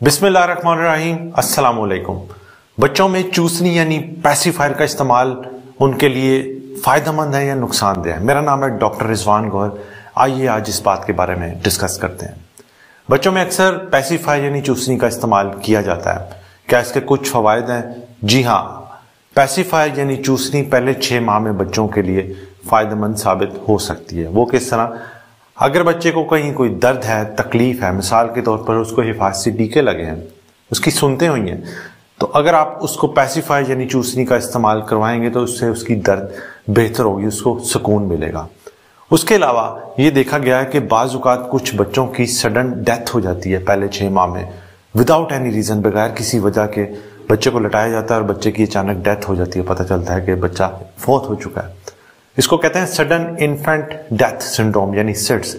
अस्सलाम वालेकुम बच्चों में चूसनी यानी पैसिफायर का इस्तेमाल उनके लिए फ़ायदेमंद है या नुकसानदेह है? मेरा नाम है डॉक्टर रिजवान गौर आइए आज इस बात के बारे में डिस्कस करते हैं। बच्चों में अक्सर पैसिफायर यानी चूसनी का इस्तेमाल किया जाता है। क्या इसके कुछ फ़वाद हैं? जी हाँ पैसिफायर यानी चूसनी पहले छः माह में बच्चों के लिए फ़ायदेमंद साबित हो सकती है। वो किस तरह? अगर बच्चे को कहीं कोई दर्द है, तकलीफ़ है, मिसाल के तौर पर उसको हिफाजती टीके लगे हैं, उसकी सुनते हुई हैं तो अगर आप उसको पैसिफायर यानी चूसनी का इस्तेमाल करवाएँगे तो उससे उसकी दर्द बेहतर होगी, उसको सुकून मिलेगा। उसके अलावा ये देखा गया है कि बाज़ात कुछ बच्चों की सडन डेथ हो जाती है पहले छः माह में विदाउट एनी रीज़न बगैर किसी वजह के बच्चे को लटाया जाता है और बच्चे की अचानक डेथ हो जाती है, पता चलता है कि बच्चा फौत हो चुका है। इसको कहते हैं सडन इन्फेंट डेथ सिंड्रोम यानी सिड्स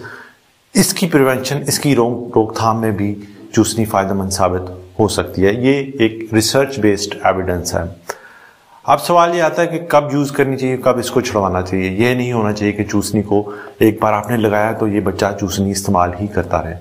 इसकी प्रिवेंशन इसकी रोक, रोकथाम में भी चूसनी फ़ायदेमंद साबित हो सकती है। ये एक रिसर्च बेस्ड एविडेंस है। अब सवाल ये आता है कि कब यूज़ करनी चाहिए, कब इसको छुड़वाना चाहिए। यह नहीं होना चाहिए कि चूसनी को एक बार आपने लगाया तो ये बच्चा चूसनी इस्तेमाल ही करता रहे।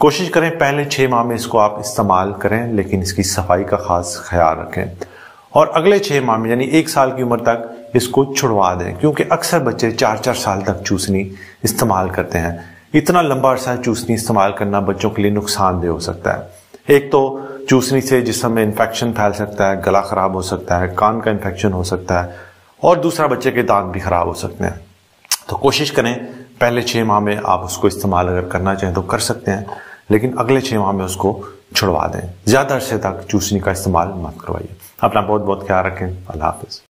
कोशिश करें, पहले छह माह में इसको आप इस्तेमाल करें, लेकिन इसकी सफ़ाई का खास ख्याल रखें। और अगले छह माह में, यानी एक साल की उम्र तक इसको छुड़वा दें, क्योंकि अक्सर बच्चे चार चार साल तक चूसनी इस्तेमाल करते हैं। इतना लंबा अरसा चूसनी इस्तेमाल करना बच्चों के लिए नुकसानदेह हो सकता है। एक तो चूसनी से जिसम में इन्फेक्शन फैल सकता है, गला खराब हो सकता है, कान का इन्फेक्शन हो सकता है, और दूसरा बच्चे के दांत भी खराब हो सकते हैं। तो कोशिश करें, पहले छह माह में आप उसको इस्तेमाल अगर करना चाहें तो कर सकते हैं, लेकिन अगले छह माह में उसको छुड़वा दें। ज़्यादा अरसे तक चूसनी का इस्तेमाल मत करवाइए। अपना बहुत बहुत ख्याल रखें। अल्लाह हाफिज़।